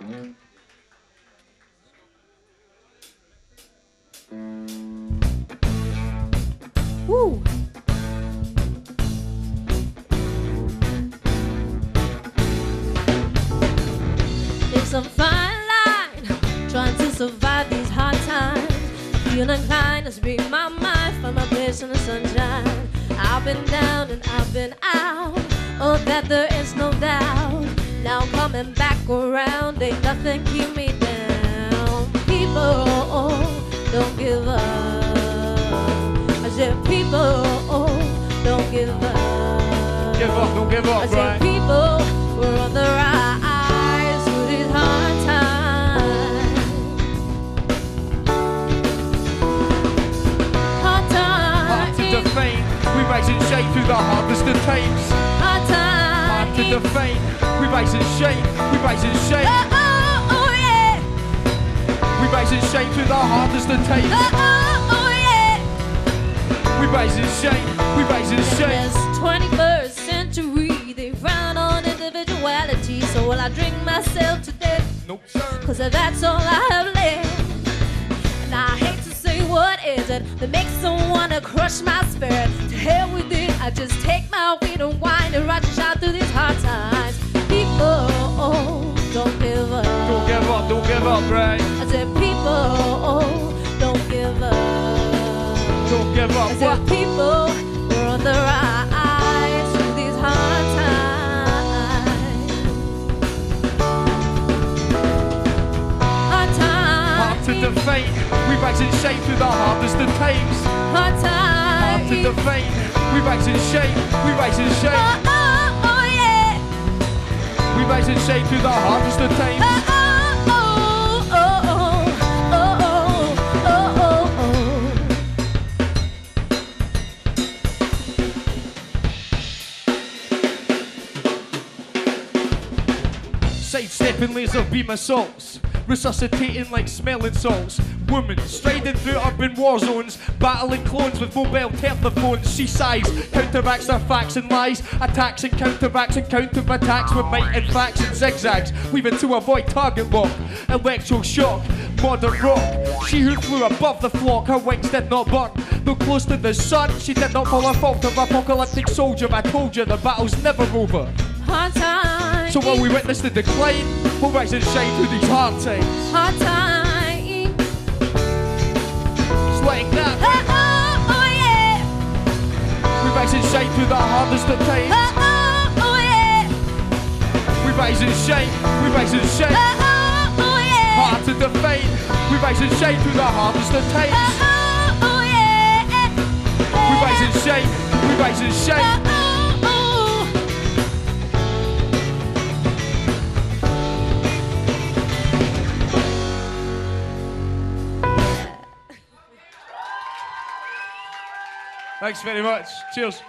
Woo. It's a fine line trying to survive these hard times. Feel inclined to speak my mind from a place in the sunshine. I've been down and I've been out. Oh, that there is no doubt. Now coming back around, ain't nothing keep me down. People, don't give up. I said, people, don't give up. Give up, don't give I up, said, people, we're on the rise through hard times. Hard Hard to times. defame, we rise and shake through the hardest of times. Hard Hard to times. defame, rise and shake, we rise and shake, Oh, oh, oh, yeah. we rise and shake through the hardest of times. Oh, oh, oh, yeah. We rise and shake, we rise In shake. this 21st century, they frown on individuality. So will I drink myself to death? Nope, sir. Cause that's all I have left. And I hate to say what is it that makes someone to crush my spirit. To hell with it, I just take my weight and wind and rock and through these hard times. Up, don't give up, right? I said, people, don't give up. Don't give up. I said, What? people, we're on the rise through these hard times. Hard times. Hard to times. defame, we rise and shake through the hardest of times. Hard times. Hard to times. defame, we rise and shake, we rise and shake, Oh, oh, oh, yeah. we rise and shake through the hardest of Oh, oh Sidestepping laser beam assaults, resuscitating like smelling salts. Woman striding through urban war zones, battling clones with mobile telephones. She sighs, counteracts their facts and lies, attacks and counteracts and counterattacks with might and facts and zigzags, weaving to avoid target lock. Electroshock, modern rock. She who flew above the flock, her wings did not burn. Though close to the sun, she did not fall her fault of apocalyptic soldier. I told you the battle's never over. Times. So while we witness the decline, we'll rise and shine through these hard times. Hard times. It's like that. Oh, oh, oh, yeah. We rise and shine through the hardest of times. Oh, oh, oh, yeah. We rise and shine, we rise and shine. Oh, oh, oh, yeah. Hard to define. We rise and shine through the hardest of times. Oh, oh, yeah. We rise and shine, we rise and shine. Thanks very much. Cheers.